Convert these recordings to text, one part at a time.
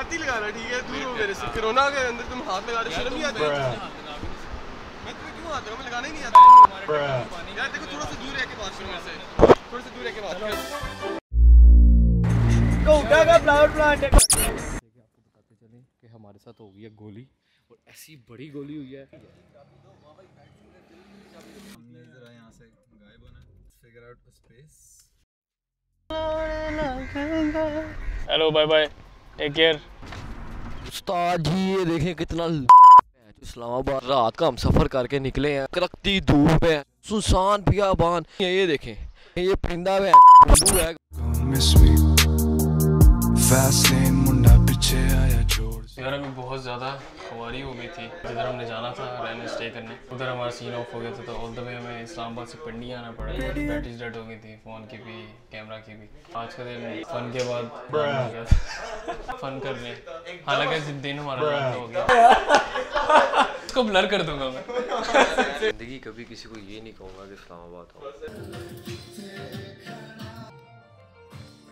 हाथ ही लगाना ठीक है? दूर हो मेरे से कोरोना के अंदर तुम हाथ लगा रहे शर्म नहीं आती मैं तुम्हें क्यों हाथ लगाऊँ मैं लगाना ही नहीं आता यार देखो थोड़ा सा दूर रह के बात करो मेरे से। थोड़ा सा दूर रह के बात करो। कोटा का फ्लावर प्लांट है। बताते चलें कि हमारे साथ हो गई है गोली और ऐसी बड़ी गोली हुई है। हमने जरा यहाँ से गायब होना figure out space hello bye bye take care उस्ताद जी ये देखें कितना इस्लामाबाद रात का हम सफ़र करके निकले हैं। करकती धूप है सुनसान बियाबान। ये ये देखें ये परिंदा है यार अभी बहुत ज़्यादा खुआरी हो गई थी। जिधर हमने जाना था रहने स्टे करने उधर हमारा सीन ऑफ़ हो गया था तो ऑल द वे हमें इस्लामाबाद से पिंडी आना पड़ा। बैटरीज डेड हो गई थी फ़ोन की भी कैमरा की भी। आज का दिन फन के बाद। फन करने। हालाँकि दिन हमारा बंद हो गया। इसको ब्लर कर दूँगा मैं। ज़िंदगी कभी किसी को ये नहीं कहूँगा कि इस्लामाबाद हो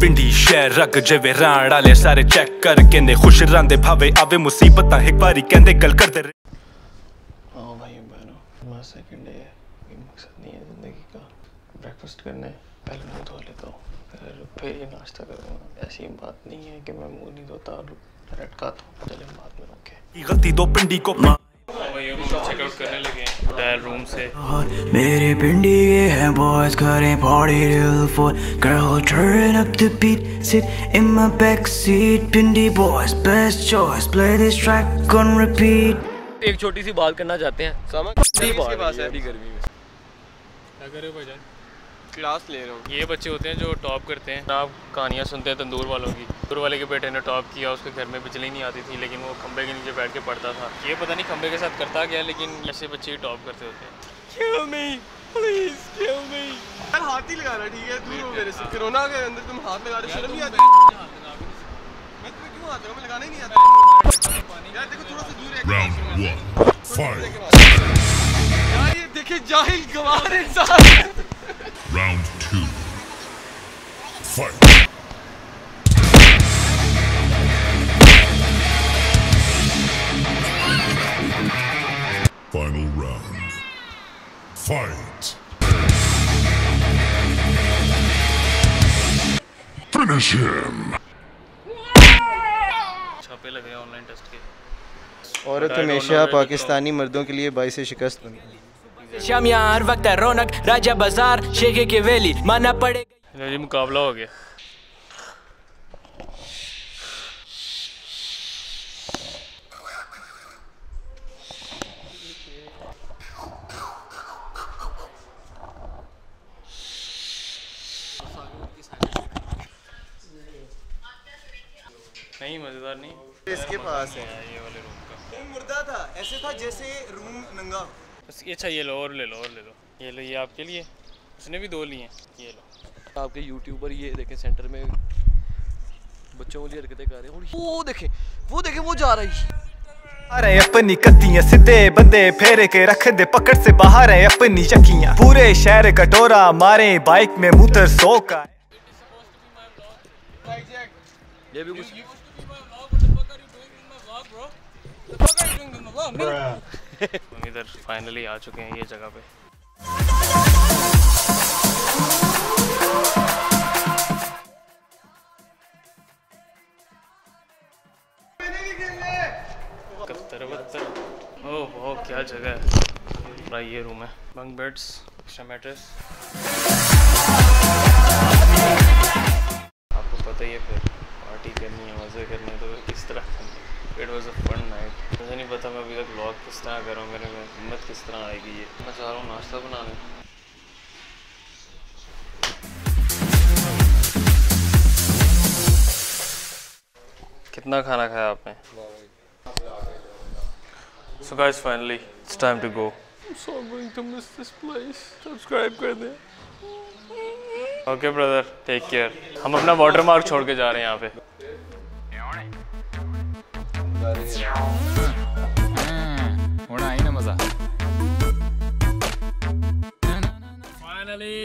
ਪਿੰਡੀ ਸ਼ਹਿਰ ਰਗ ਜਿਵੇਂ ਰਾਣ ਵਾਲੇ ਸਾਰੇ ਚੈੱਕ ਕਰ ਕਹਿੰਦੇ ਖੁਸ਼ ਰਹਿੰਦੇ ਭਾਵੇਂ ਆਵੇ ਮੁਸੀਬਤਾਂ ਇੱਕ ਵਾਰੀ ਕਹਿੰਦੇ ਗੱਲ ਕਰਦੇ ਰਹੇ हाँ भाई बहनों हमारा सेकंड डे है कोई मकसद नहीं है ज़िंदगी का ब्रेकफास्ट करने पहले मुँह धो लेता हूँ फिर फिर ही नाश्ता करूँगा ऐसी बात नहीं है कि मैं मुँह नहीं धोता और लटकाता हूँ चले बाद में ओके ਕੀ ਗਲਤੀ ਦੋ ਪਿੰਡੀ ਕੋ भाई हम चेकआउट करने लगे हैं होटल रूम से। मेरे पिंडी के हैं boys करें party till four Girl turn up the beat Sit in my back seat. Pindi boys best choice Play this track on repeat. एक छोटी सी बात करना चाहते हैं। समझ किसके पास है बड़ी गर्मी में। क्या कर रहे हो भाईजान क्लास ले रहा हूँ। ये बच्चे होते हैं जो टॉप करते हैं। आप कहानियाँ सुनते हैं तंदूर वालों की। तंदूर वाले के बेटे ने टॉप किया उसके घर में बिजली नहीं आती थी लेकिन वो खंबे के नीचे बैठ के पढ़ता था। ये पता नहीं खंबे के साथ करता क्या लेकिन ऐसे बच्चे ही टॉप करते होते हैं। Kill me, please यार हाथ ही लगाना ठीक है? दूर हो मेरे से कोरोना के अंदर तुम हाथ लगा रहे शर्म नहीं आती मैं तुम्हें क्यों हाथ लगाऊँ मैं लगाना ही नहीं आता। यार देखो थोड़ा सा दूर दूर बात करो। यार ये देखे जाहिल गवार इंसान Round two. Fight. Fight. Finish him. छापे लगे ऑनलाइन टेस्ट के। औरत हमेशा पाकिस्तानी मर्दों के लिए बाई से शिकस्त बनी। शाम यहाँ हर वक्त है रौनक राजा बाज़ार शेखे के वेली माना पड़ेगा। मुकाबला हो गया। नहीं मज़ेदार नहीं। इसके पास है। ये वाले रूम का। मुर्दा था ऐसे था जैसे रूम नंगा बस ये अच्छा ये लो और ले लो और ले लो। ये लो ये आपके लिए। उसने भी दो लिए हैं ये लो। आपके यूट्यूबर ये देखें सेंटर में बच्चों वाली हरकतें कर रहे हैं। और वो देखें वो देखें वो जा रही। है अरे अपनी कत्तियाँ सीधे बंदे फेरे के रख दे पकड़ से बाहर है अपनी यकियाँ पूरे शहर कटोरा मारे बाइक में मूतर सो का। ये भी कुछ हम इधर फाइनली आ चुके हैं ये जगह पे। ओह, क्या जगह है। पूरा ये रूम है। बंक बेड्स एक्स्ट्रा मैट्रेस आपको पता ही है, फिर पार्टी करनी है, मज़े करने तो किस तरह। करनी it was a fun night मुझे नहीं पता मैं अभी तक ब्लॉग किस तरह कर रहा हूँ मेरे हिम्मत किस तरह आएगी ये। मैं चाह रहा हूँ नाश्ता बना कितना खाना खाया आपने? So guys finally it's time to go so going to miss this place subscribe कर दें। ओके ब्रदर टेक केयर हम अपना वाटर मार्क छोड़ के जा रहे हैं यहाँ पे। हम्म, होना आई ना मज़ा। फाइनली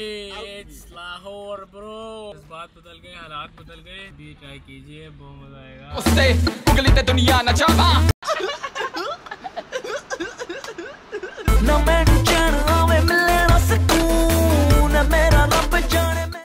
बात बदल गए हालात बदल गए। भी ट्राई कीजिए बहुत मज़ा आएगा। उससे उगली तो दुनिया नचावा